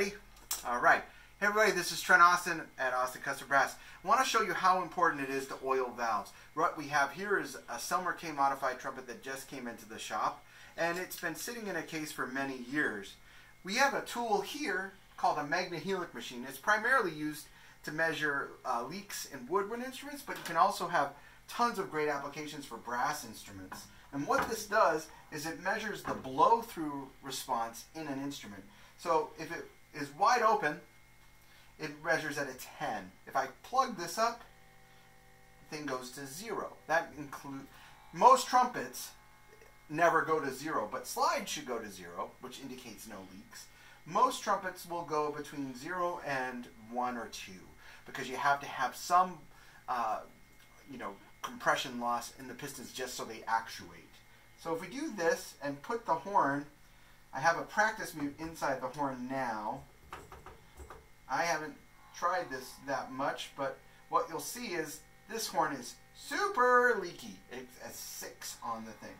Ready? All right. Hey everybody, this is Trent Austin at Austin Custom Brass. I want to show you how important it is to oil valves. What we have here is a Selmer K modified trumpet that just came into the shop and it's been sitting in a case for many years. We have a tool here called a Magnehelic machine. It's primarily used to measure uh, leaks in woodwind instruments, but you can also have tons of great applications for brass instruments. And what this does is it measures the blow-through response in an instrument. So if it is wide open, it measures at a 10. If I plug this up, the thing goes to zero. That includes most trumpets never go to zero, but slides should go to zero, which indicates no leaks. Most trumpets will go between zero and one or two because you have to have some, uh, you know, compression loss in the pistons just so they actuate. So if we do this and put the horn, I have a practice mute inside the horn now. I haven't tried this that much, but what you'll see is this horn is super leaky. It's a 6 on the thing.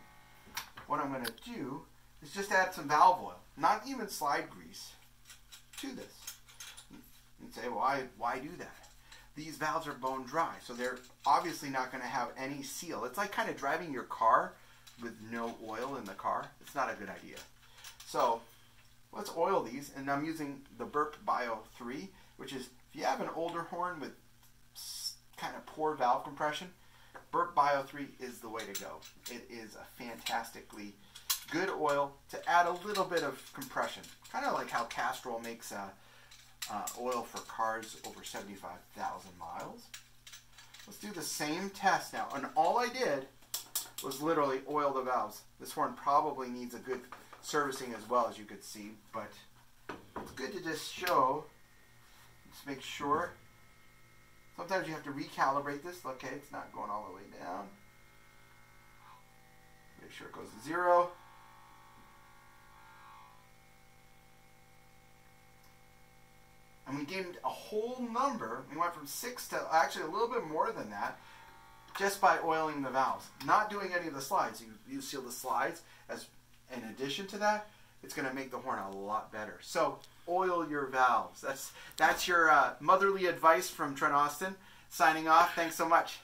What I'm going to do is just add some valve oil, not even slide grease, to this. And say, why, why do that? These valves are bone dry, so they're obviously not going to have any seal. It's like kind of driving your car with no oil in the car. It's not a good idea. So let's oil these, and I'm using the BERP Bio 3, which is, if you have an older horn with kind of poor valve compression, BERP Bio 3 is the way to go. It is a fantastically good oil to add a little bit of compression. Kind of like how Castrol makes uh, uh, oil for cars over 75,000 miles. Let's do the same test now. And all I did was literally oil the valves. This horn probably needs a good servicing as well, as you could see, but it's good to just show, just make sure. Sometimes you have to recalibrate this. Okay, it's not going all the way down. Make sure it goes to zero. And we gained a whole number. We went from six to actually a little bit more than that just by oiling the valves. Not doing any of the slides. You, you seal the slides as in addition to that, it's going to make the horn a lot better. So oil your valves. That's that's your uh, motherly advice from Trent Austin. Signing off. Thanks so much.